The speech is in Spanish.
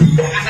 thank